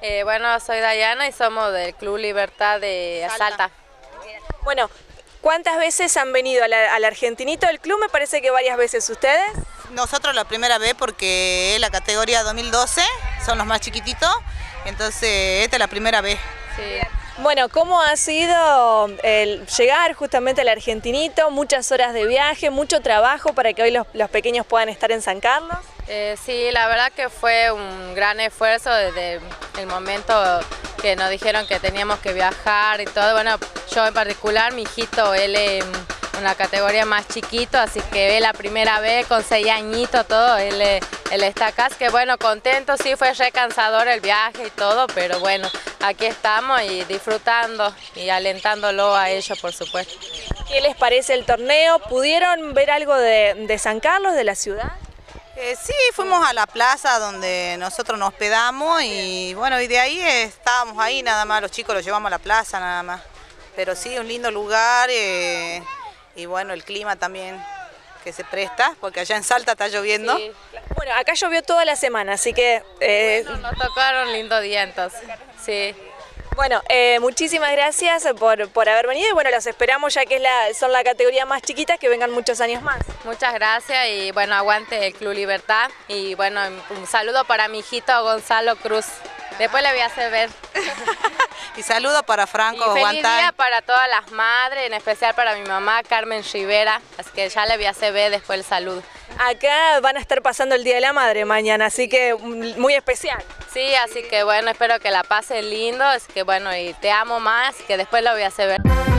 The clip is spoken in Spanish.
Eh, bueno, soy Dayana y somos del Club Libertad de Salta. Bueno, ¿cuántas veces han venido al, al Argentinito del club? Me parece que varias veces. ¿Ustedes? Nosotros la primera vez porque es la categoría 2012, son los más chiquititos, entonces esta es la primera vez. Sí. Bueno, ¿cómo ha sido el llegar justamente al Argentinito? Muchas horas de viaje, mucho trabajo para que hoy los, pequeños puedan estar en San Carlos. Eh, sí, la verdad que fue un gran esfuerzo desde el momento que nos dijeron que teníamos que viajar y todo. Bueno, yo en particular, mi hijito, él es una categoría más chiquito, así que es la primera vez con seis añitos, todo, él, él está acá. Así que bueno, contento, sí fue recansador el viaje y todo, pero bueno, aquí estamos y disfrutando y alentándolo a ellos, por supuesto. ¿Qué les parece el torneo? ¿Pudieron ver algo de, de San Carlos, de la ciudad? Eh, sí, fuimos a la plaza donde nosotros nos hospedamos y bueno, y de ahí estábamos ahí nada más, los chicos los llevamos a la plaza nada más. Pero sí, un lindo lugar eh, y bueno, el clima también que se presta, porque allá en Salta está lloviendo. Sí. Bueno, acá llovió toda la semana, así que... eh, Nos tocaron lindo día entonces, sí. Bueno, eh, muchísimas gracias por, por haber venido y bueno, los esperamos ya que es la, son la categoría más chiquita, que vengan muchos años más. Muchas gracias y bueno, aguante el Club Libertad y bueno, un saludo para mi hijito Gonzalo Cruz. Después le voy a hacer ver. Y saludos para Y Franco feliz Guantán. día para todas las madres, en especial para mi mamá Carmen Rivera, así que ya le voy a hacer ver después el saludo. Acá van a estar pasando el Día de la Madre mañana, así que muy especial. Sí, así que bueno, espero que la pase lindo, así que bueno, y te amo más, que después lo voy a hacer ver.